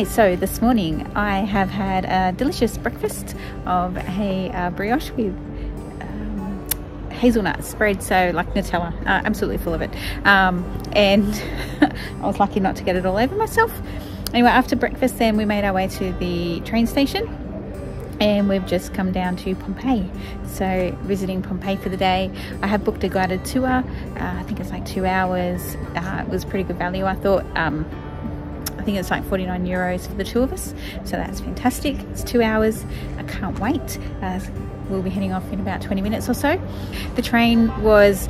Okay, so this morning I have had a delicious breakfast of a uh, brioche with um, hazelnut spread, so like Nutella, uh, absolutely full of it. Um, and I was lucky not to get it all over myself. Anyway, after breakfast, then we made our way to the train station and we've just come down to Pompeii. So visiting Pompeii for the day. I have booked a guided tour. Uh, I think it's like two hours. Uh, it was pretty good value, I thought. Um, I think it's like 49 euros for the two of us, so that's fantastic. It's two hours. I can't wait. Uh, we'll be heading off in about 20 minutes or so. The train was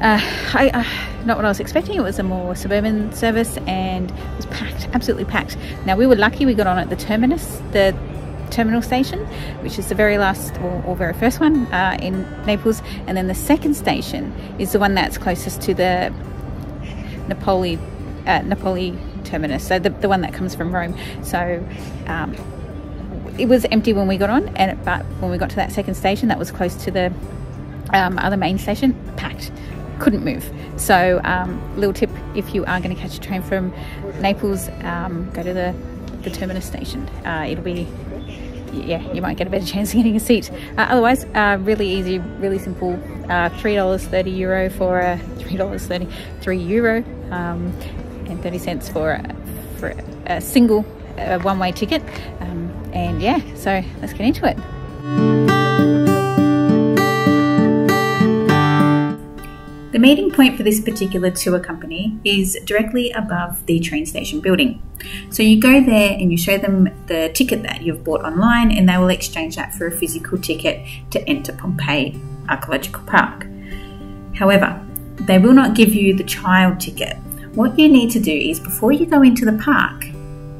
uh, I, uh, not what I was expecting. It was a more suburban service and it was packed, absolutely packed. Now we were lucky. We got on at the terminus, the terminal station, which is the very last or, or very first one uh, in Naples, and then the second station is the one that's closest to the Napoli, uh, Napoli terminus, so the, the one that comes from Rome. So um, it was empty when we got on, and but when we got to that second station, that was close to the um, other main station, packed, couldn't move. So um, little tip: if you are going to catch a train from Naples, um, go to the the terminus station. Uh, it'll be yeah, you might get a better chance of getting a seat. Uh, otherwise, uh, really easy, really simple. Uh, $3.30 euro for a $3.30, 3 euro um, and 30 cents for a, for a single one-way ticket. Um, and yeah, so let's get into it. The meeting point for this particular tour company is directly above the train station building. So you go there and you show them the ticket that you've bought online, and they will exchange that for a physical ticket to enter Pompeii Archaeological Park. However, they will not give you the child ticket. What you need to do is before you go into the park,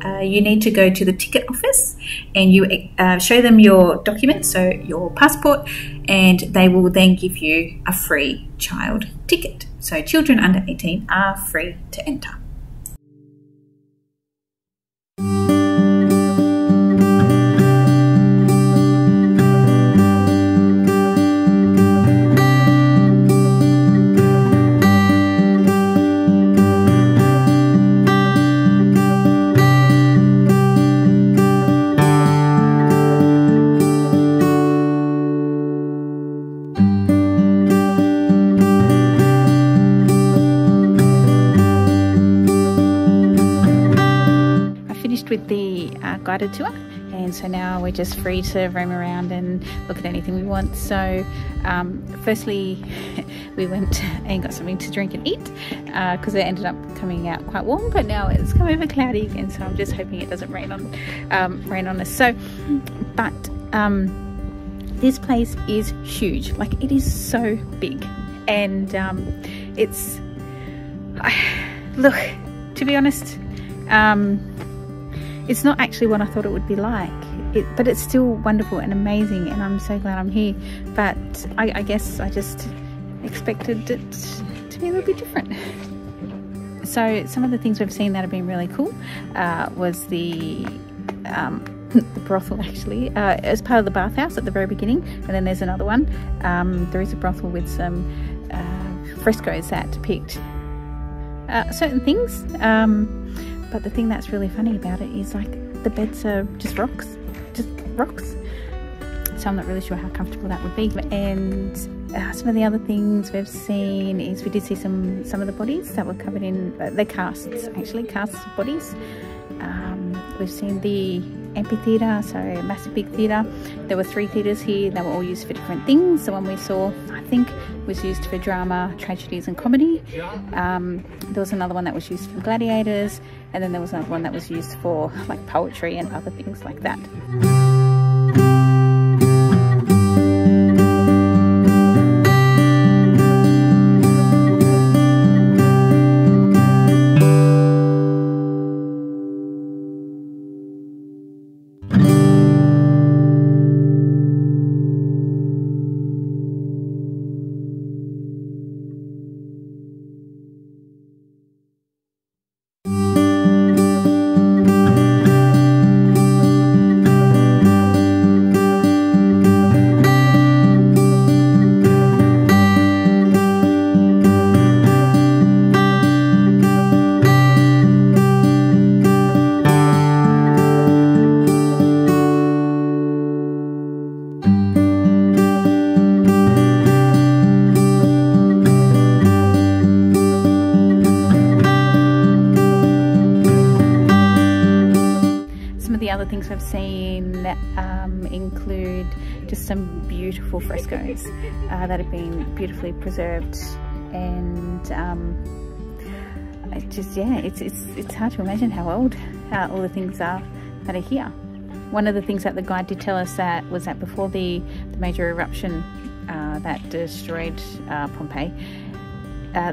uh, you need to go to the ticket office and you uh, show them your documents, so your passport, and they will then give you a free child ticket. So children under 18 are free to enter. Guided tour and so now we're just free to roam around and look at anything we want. So um, firstly we went and got something to drink and eat because uh, it ended up coming out quite warm but now it's come over cloudy again so I'm just hoping it doesn't rain on um, rain on us. So but um, this place is huge. Like it is so big. And um, it's look to be honest um, it's not actually what I thought it would be like. It, but it's still wonderful and amazing and I'm so glad I'm here. But I, I guess I just expected it to be a little bit different. So some of the things we've seen that have been really cool uh, was the um, the brothel actually uh, as part of the bathhouse at the very beginning and then there's another one um, there is a brothel with some uh, frescoes that depict uh, certain things um, but the thing that's really funny about it is like the beds are just rocks, just rocks. So I'm not really sure how comfortable that would be. And uh, some of the other things we've seen is we did see some some of the bodies that were covered in uh, the casts, actually casts of bodies. Um, we've seen the amphitheatre, so massive big theatre. There were three theatres here, they were all used for different things. The one we saw, I think, was used for drama, tragedies and comedy. Um, there was another one that was used for gladiators, and then there was another one that was used for like poetry and other things like that. In um, include just some beautiful frescoes uh, that have been beautifully preserved and um, it just yeah it's it's it's hard to imagine how old all the things are that are here. One of the things that the guide did tell us that was that before the, the major eruption uh, that destroyed uh, Pompeii uh,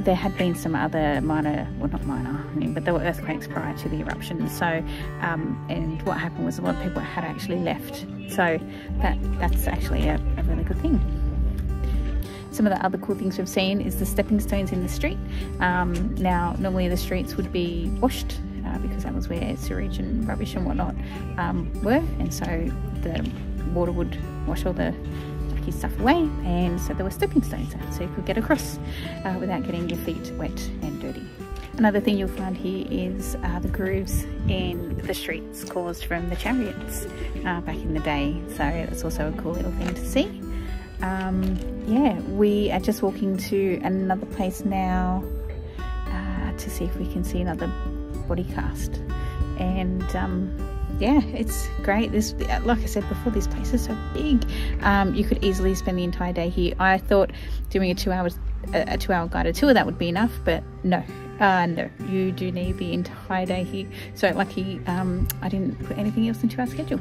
there had been some other minor, well not minor, I mean, but there were earthquakes prior to the eruption. So, um, and what happened was a lot of people had actually left. So that that's actually a, a really good thing. Some of the other cool things we've seen is the stepping stones in the street. Um, now, normally the streets would be washed uh, because that was where sewage and rubbish and whatnot um, were, and so the water would wash all the his stuff away and so there were stepping stones out so you could get across uh, without getting your feet wet and dirty. Another thing you'll find here is uh, the grooves in the streets caused from the chariots uh, back in the day so that's also a cool little thing to see. Um, yeah, we are just walking to another place now uh, to see if we can see another body cast and um, yeah, it's great. This, like I said before, this place is so big. Um, you could easily spend the entire day here. I thought doing a two hours, a, two hour guided tour that would be enough, but no, uh, no, you do need the entire day here. So lucky, um, I didn't put anything else into our schedule.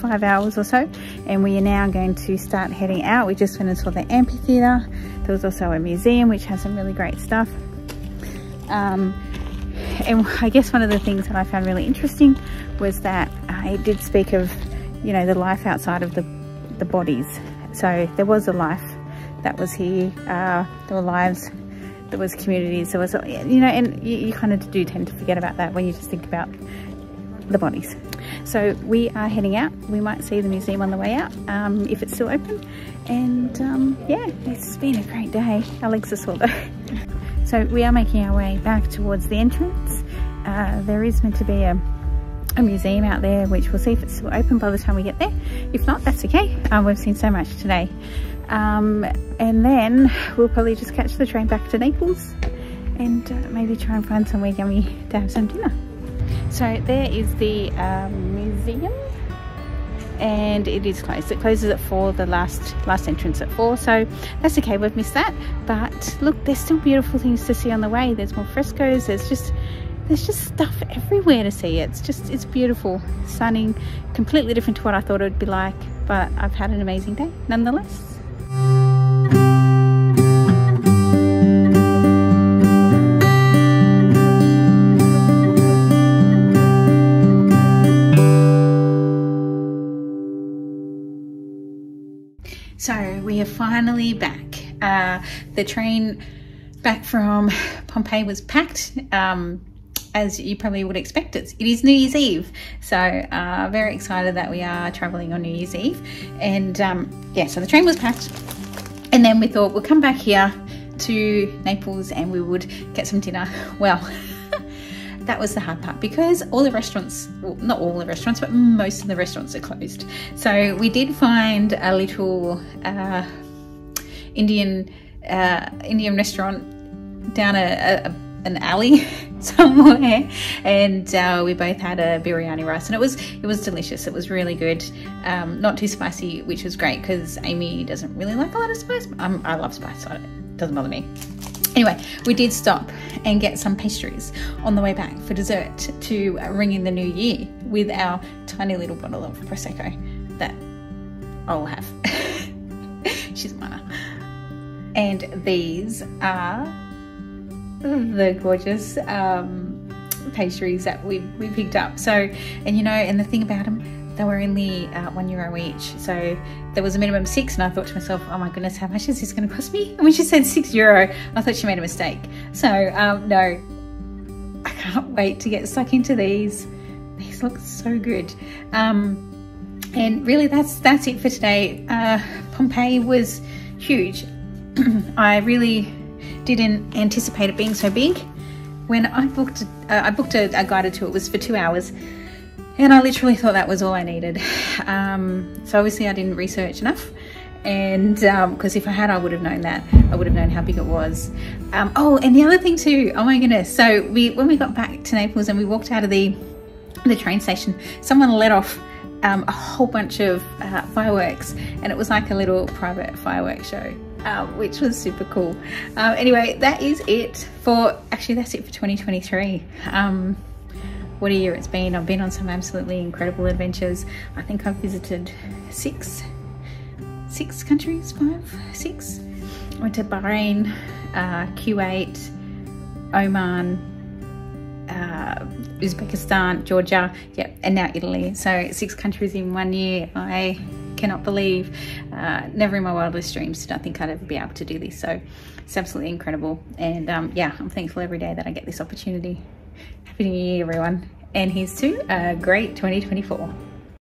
Five hours or so. And we are now going to start heading out. We just went and saw the amphitheatre. There was also a museum which has some really great stuff. Um, and I guess one of the things that I found really interesting was that uh, it did speak of, you know, the life outside of the, the bodies. So there was a life that was here. Uh, there were lives, there was communities, there was, you know, and you, you kind of do tend to forget about that when you just think about the bodies. So we are heading out. We might see the museum on the way out um, if it's still open. And um, yeah, it's been a great day. Legs are though. so we are making our way back towards the entrance. Uh, there is meant to be a, a, museum out there, which we'll see if it's still open by the time we get there. If not, that's okay. Um, we've seen so much today. Um, and then we'll probably just catch the train back to Naples and uh, maybe try and find somewhere yummy to have some dinner. So there is the um, museum and it is closed. It closes at four, the last last entrance at four, so that's okay, we've missed that. But look, there's still beautiful things to see on the way. There's more frescoes, there's just there's just stuff everywhere to see. It's just it's beautiful, stunning, completely different to what I thought it would be like, but I've had an amazing day nonetheless. So we are finally back. Uh, the train back from Pompeii was packed. Um, as you probably would expect it. It is New Year's Eve, so uh, very excited that we are traveling on New Year's Eve. And um, yeah, so the train was packed, and then we thought we'll come back here to Naples and we would get some dinner. Well, that was the hard part because all the restaurants, well, not all the restaurants, but most of the restaurants are closed. So we did find a little uh, Indian uh, Indian restaurant down a, a an alley somewhere and uh, we both had a biryani rice and it was it was delicious. It was really good. Um, not too spicy which was great because Amy doesn't really like a lot of spice I love spice so it doesn't bother me Anyway, we did stop and get some pastries on the way back for dessert to ring in the new year with our tiny little bottle of Prosecco that I'll have. She's mine. And these are the gorgeous um, pastries that we, we picked up. So, and you know, and the thing about them, they were only uh, one euro each. So there was a minimum six, and I thought to myself, oh my goodness, how much is this going to cost me? And when she said six euro, I thought she made a mistake. So um, no, I can't wait to get stuck into these. These look so good. Um, and really, that's that's it for today. Uh, Pompeii was huge. I really didn't anticipate it being so big. When I booked, uh, I booked a, a guided tour. It was for two hours and I literally thought that was all I needed. Um, so obviously I didn't research enough. And because um, if I had I would have known that. I would have known how big it was. Um, oh and the other thing too oh my goodness. So we when we got back to Naples and we walked out of the the train station someone let off um, a whole bunch of uh, fireworks. And it was like a little private fireworks show uh, which was super cool. Uh, anyway that is it for actually that's it for 2023 um, what a year it's been. I've been on some absolutely incredible adventures. I think I've visited six, six countries, five, six. I went to Bahrain, uh, Kuwait, Oman, uh, Uzbekistan, Georgia, yep, and now Italy. So six countries in one year. I cannot believe, uh, never in my wildest dreams did I think I'd ever be able to do this. So it's absolutely incredible. And um, yeah, I'm thankful every day that I get this opportunity. Happy New Year, everyone. And here's to a great 2024.